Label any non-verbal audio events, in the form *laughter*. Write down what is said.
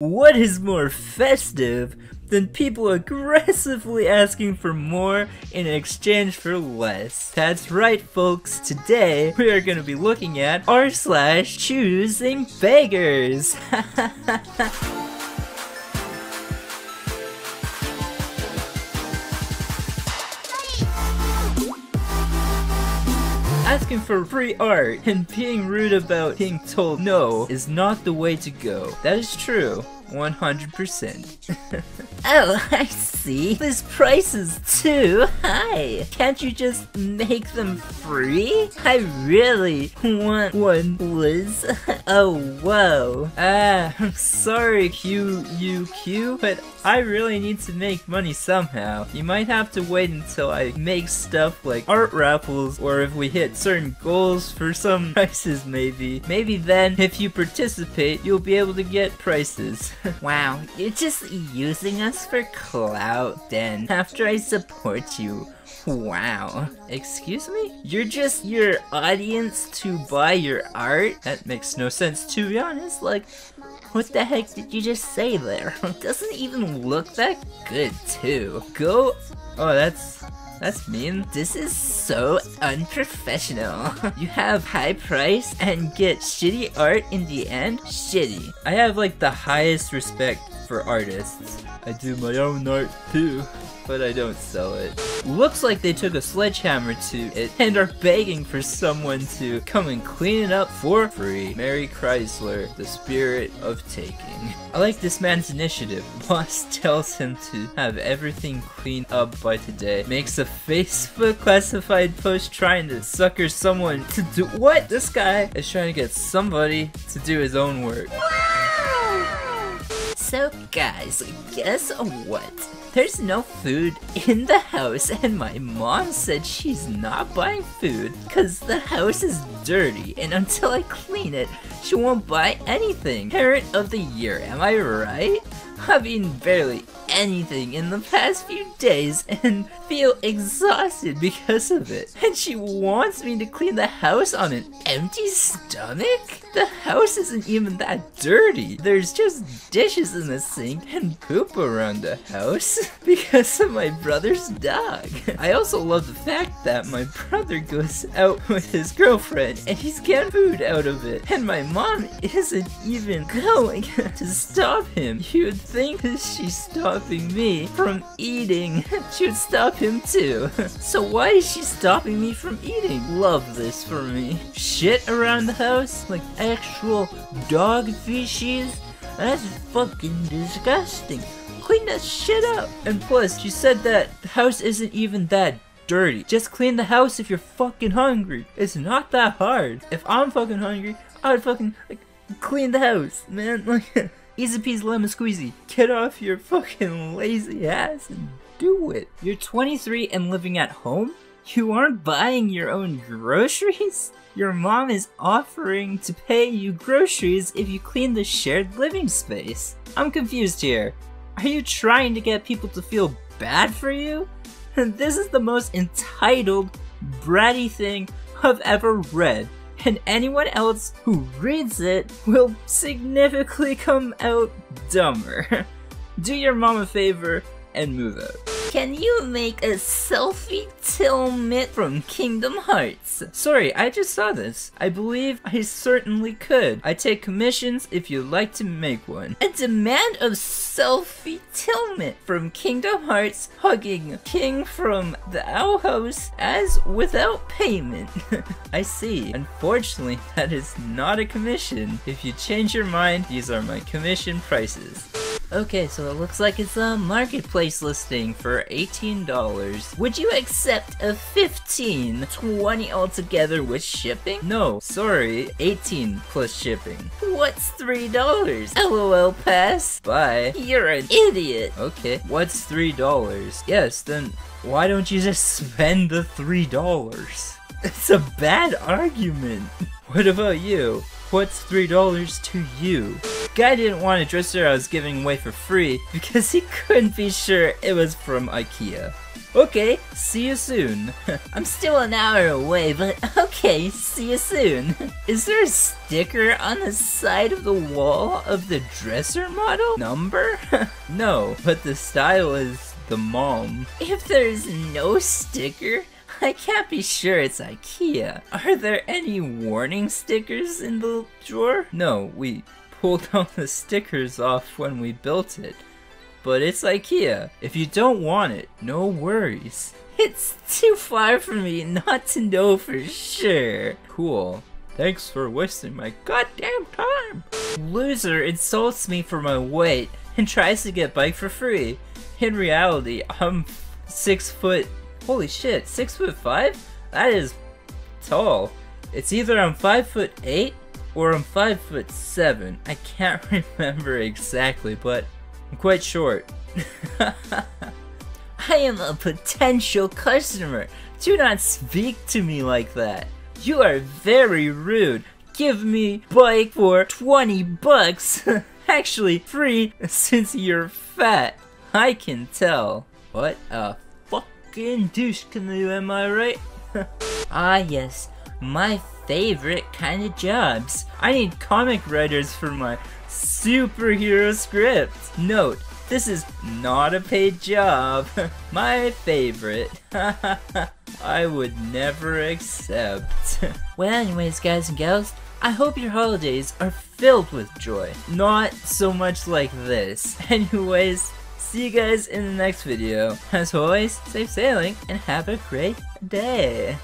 What is more festive than people aggressively asking for more in exchange for less? That's right folks, today we are going to be looking at r slash choosing beggars. *laughs* Asking for free art and being rude about being told no is not the way to go. That is true. 100%. *laughs* oh, I see. This price is too. high. Can't you just make them free? I really want one, Liz. *laughs* oh, whoa. Ah, I'm sorry, QUQ, but I really need to make money somehow. You might have to wait until I make stuff like art raffles or if we hit certain goals for some *laughs* prices maybe. Maybe then, if you participate, you'll be able to get prices. *laughs* wow, you're just using us for clout then, after I support you. Wow. Excuse me? You're just your audience to buy your art? That makes no sense to be honest, like, what the heck did you just say there? *laughs* Doesn't even look that good too. Go- Oh, that's that's mean. This is so unprofessional. *laughs* you have high price and get shitty art in the end? Shitty. I have like the highest respect for artists. I do my own art too but I don't sell it. Looks like they took a sledgehammer to it and are begging for someone to come and clean it up for free. Mary Chrysler, the spirit of taking. I like this man's initiative. *laughs* Boss tells him to have everything cleaned up by today. Makes a Facebook classified post trying to sucker someone to do- What? This guy is trying to get somebody to do his own work. So guys, guess what? There's no food in the house and my mom said she's not buying food because the house is dirty and until I clean it, she won't buy anything. Parent of the year, am I right? I've eaten barely anything in the past few days and feel exhausted because of it. And she wants me to clean the house on an empty stomach? The house isn't even that dirty. There's just dishes in the sink and poop around the house *laughs* because of my brother's dog. I also love the fact that my brother goes out with his girlfriend and he's getting food out of it. And my mom isn't even going *laughs* to stop him. You would think she's stopping me from eating. *laughs* She would stop him too. *laughs* So why is she stopping me from eating? Love this for me. Shit around the house? Like actual dog feces? That's fucking disgusting. Clean that shit up. And plus, she said that the house isn't even that dirty. Just clean the house if you're fucking hungry. It's not that hard. If I'm fucking hungry, I would fucking like clean the house, man. *laughs* Like Easy peasy lemon squeezy. Get off your fucking lazy ass and do it. You're 23 and living at home? You aren't buying your own groceries? Your mom is offering to pay you groceries if you clean the shared living space. I'm confused here. Are you trying to get people to feel bad for you? *laughs* This is the most entitled, bratty thing I've ever read and anyone else who reads it will significantly come out dumber. *laughs* Do your mom a favor and move out. Can you make a Selphie Tilmitt from Kingdom Hearts? Sorry, I just saw this. I believe I certainly could. I take commissions if you'd like to make one. A demand of Selphie Tilmitt from Kingdom Hearts hugging King from the Owl House as without payment. *laughs* I see. Unfortunately, that is not a commission. If you change your mind, these are my commission prices. Okay, so it looks like it's a marketplace listing for $18. Would you accept a 15? 20 altogether with shipping? No, sorry, 18 plus shipping. What's $3? LOL pass? Bye. You're an idiot. Okay, what's $3? Yes, then why don't you just spend the $3? *laughs* It's a bad argument. *laughs* What about you? What's $3 to you? Guy didn't want a dresser I was giving away for free because he couldn't be sure it was from Ikea. Okay, see you soon. *laughs* I'm still an hour away, but okay, see you soon. *laughs* Is there a sticker on the side of the wall of the dresser model? Number? *laughs* no, but the style is the mom. If there's no sticker, I can't be sure it's IKEA. Are there any warning stickers in the drawer? No, we pulled all the stickers off when we built it but it's IKEA. If you don't want it, no worries. It's too far for me not to know for sure. Cool. Thanks for wasting my goddamn time. Loser insults me for my weight and tries to get bike for free. In reality, I'm six foot. Holy shit, six foot five? That is tall. It's either I'm five foot eight or I'm five foot seven. I can't *laughs* remember exactly, but I'm quite short. *laughs* I am a potential customer. Do not speak to me like that. You are very rude. Give me bike for 20 bucks. *laughs* Actually, free since you're fat. I can tell. What a fucking douche canoe, am I right? ah yes, my favorite kind of jobs. I need comic writers for my superhero script. Note, this is not a paid job. *laughs* my favorite. *laughs* I would never accept. *laughs* well anyways guys and gals, I hope your holidays are filled with joy. Not so much like this. Anyways, see you guys in the next video. As always, safe sailing and have a great day.